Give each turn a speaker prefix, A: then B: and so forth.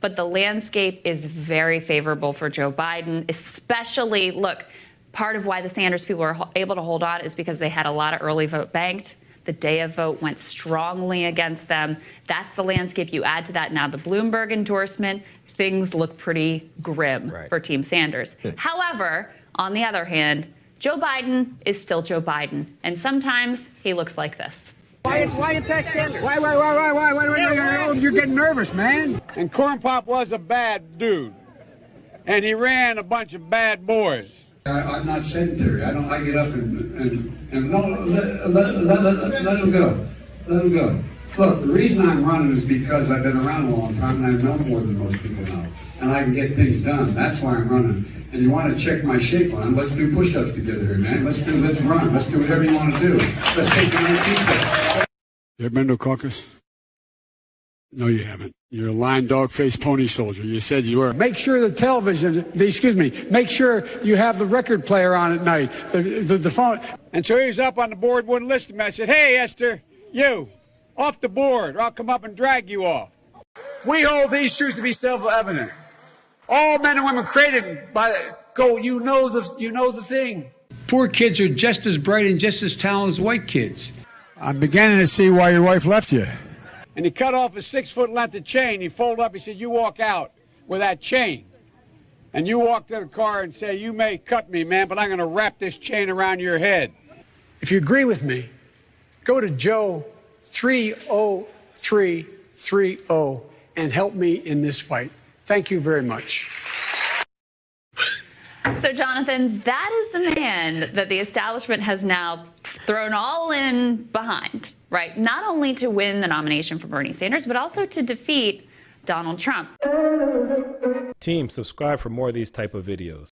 A: But the landscape is very favorable for Joe Biden, especially, look, part of why the Sanders people were able to hold on is because they had a lot of early vote banked. The day of vote went strongly against them. That's the landscape. You add to that now the Bloomberg endorsement. Things look pretty grim
B: Right.
A: for Team Sanders. Hmm. However, on the other hand, Joe Biden is still Joe Biden, and sometimes he looks like this.
C: Why, why attack Sanders?
D: Why, why, why, why, why, why, why, yeah, why? You're getting nervous, man.
E: And Corn Pop was a bad dude. And he ran a bunch of bad boys.
F: I, am not sedentary. I don't. I get up and and, and no. Let, let, let, let, let him go. Let him go. Look, the reason I'm running is because I've been around a long time and I know more than most people know, and I can get things done. That's why I'm running. And you want to check my shape on? Let's do push-ups together, man. Let's do. Let's run. Let's do whatever you want to do. Let's take another pizza.
E: You ever been to a caucus? No, you haven't. You're a lying dog-faced pony soldier. You said you were.
D: Make sure the television, the, excuse me, make sure you have the record player on at night, the, the, the phone.
E: And so he was up on the board, wouldn't listen to me. I said, hey, Esther, you, off the board, or I'll come up and drag you off.
D: We hold these truths to be self-evident. All men and women created by go. You know the you know the thing. Poor kids are just as bright and just as talented as white kids.
E: I'm beginning to see why your wife left you. And he cut off a six foot length of chain. He folded up. He said, You walk out with that chain. And you walk to the car and say, You may cut me, man, but I'm going to wrap this chain around your head.
D: If you agree with me, go to Joe 30330 and help me in this fight. Thank you very much.
A: So, Jonathan, that is the man that the establishment has now thrown all in behind, right? Not only to win the nomination for Bernie Sanders, but also to defeat Donald Trump.
B: Team, subscribe for more of these type of videos.